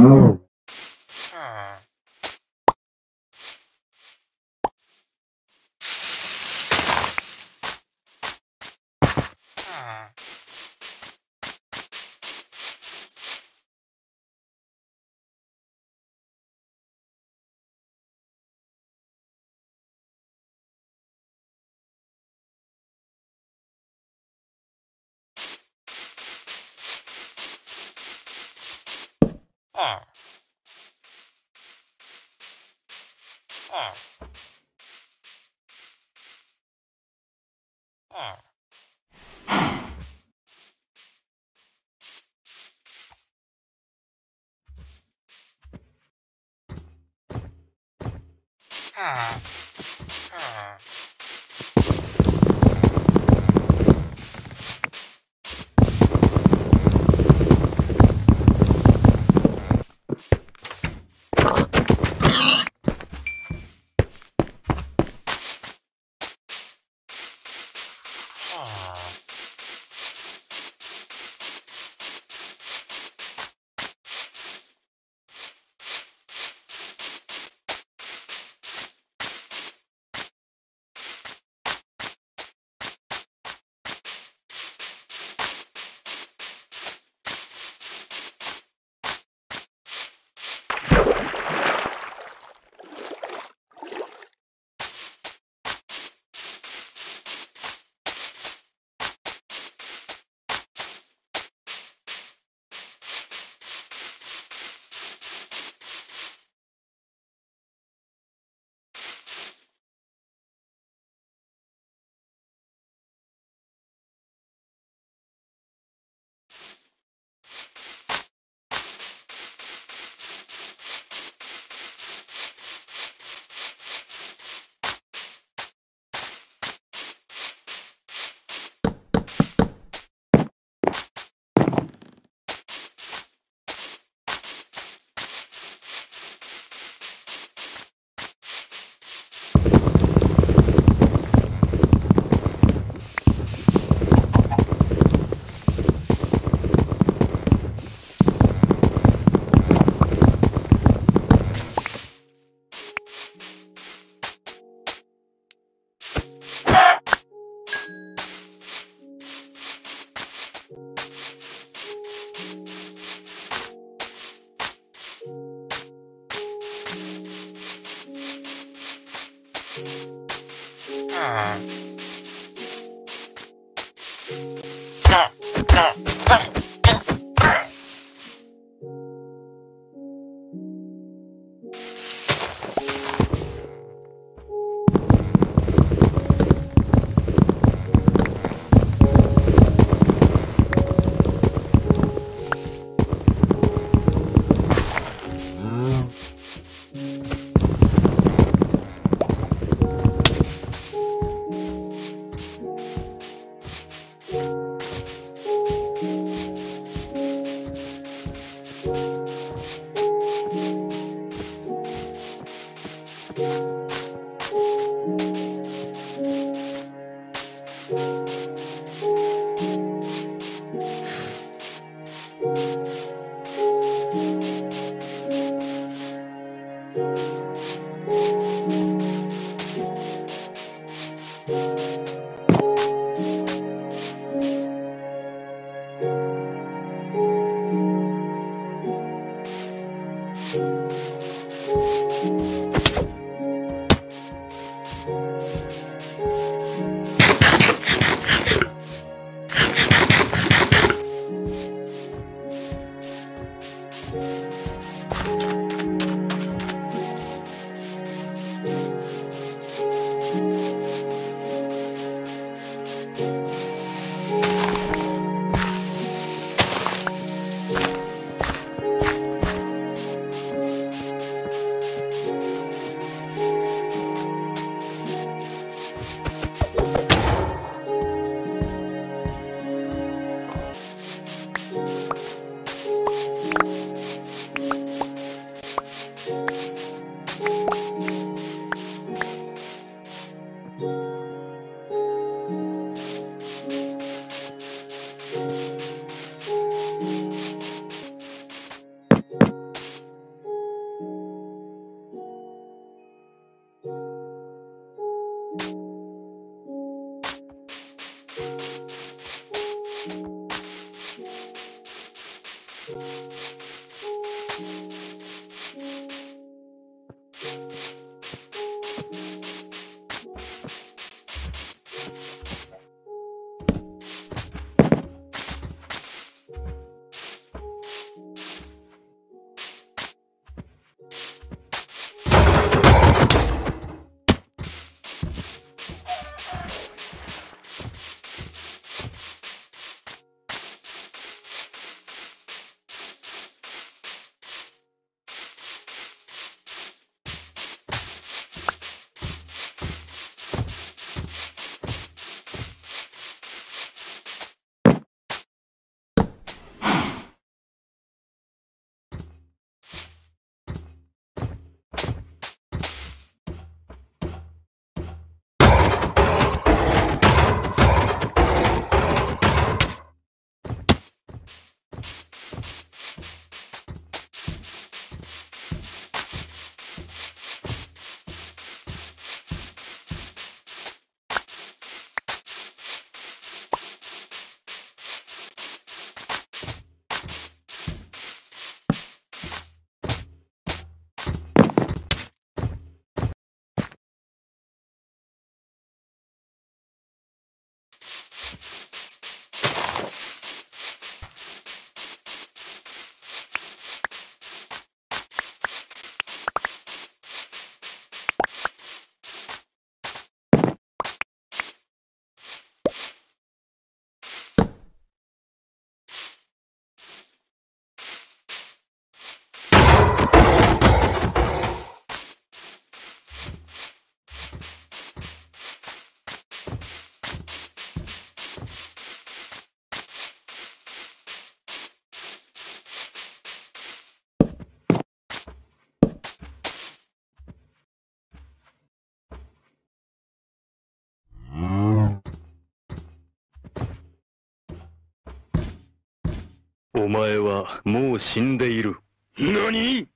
Oh. Uh. Uh. R R R Ah. ah. ah. Ah. Ah. Ah. お前はもう死んでいる。何？